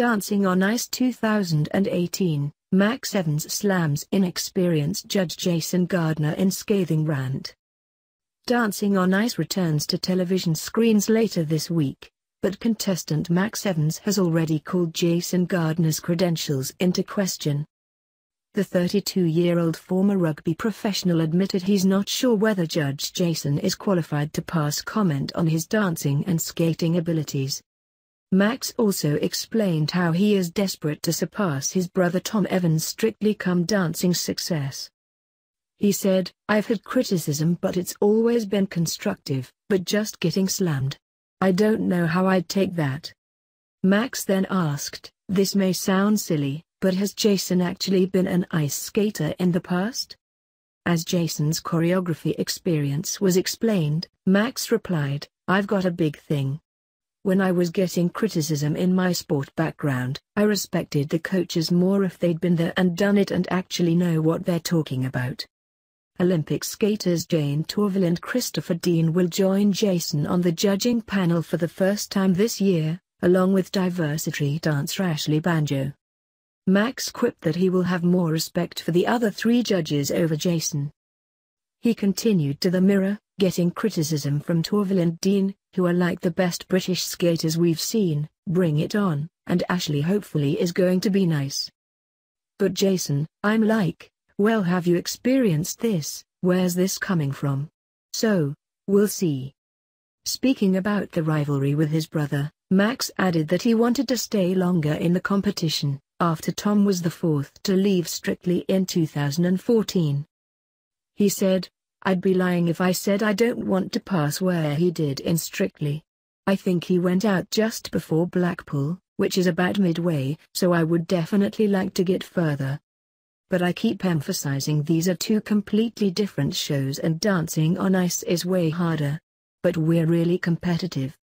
Dancing on Ice 2018, Max Evans slams inexperienced judge Jason Gardiner in scathing rant. Dancing on Ice returns to television screens later this week, but contestant Max Evans has already called Jason Gardiner's credentials into question. The 32-year-old former rugby professional admitted he's not sure whether Judge Jason is qualified to pass comment on his dancing and skating abilities. Max also explained how he is desperate to surpass his brother Thom Evans' Strictly Come Dancing success. He said, I've had criticism but it's always been constructive, but just getting slammed. I don't know how I'd take that. Max then asked, this may sound silly, but has Jason actually been an ice skater in the past? As Jason's choreography experience was explained, Max replied, I've got a big thing. When I was getting criticism in my sport background, I respected the coaches more if they'd been there and done it and actually know what they're talking about. Olympic skaters Jayne Torvill and Christopher Dean will join Jason on the judging panel for the first time this year, along with diversity dancer Ashley Banjo. Max quipped that he will have more respect for the other three judges over Jason. He continued to the mirror, getting criticism from Torvill and Dean, who are like the best British skaters we've seen, bring it on, and Ashley hopefully is going to be nice. But Jason, I'm like, well have you experienced this, where's this coming from? So, we'll see. Speaking about the rivalry with his brother, Max added that he wanted to stay longer in the competition, after Thom was the fourth to leave Strictly in 2014. He said, I'd be lying if I said I don't want to pass where he did in Strictly. I think he went out just before Blackpool, which is about midway, so I would definitely like to get further. But I keep emphasizing these are two completely different shows and dancing on ice is way harder. But we're really competitive.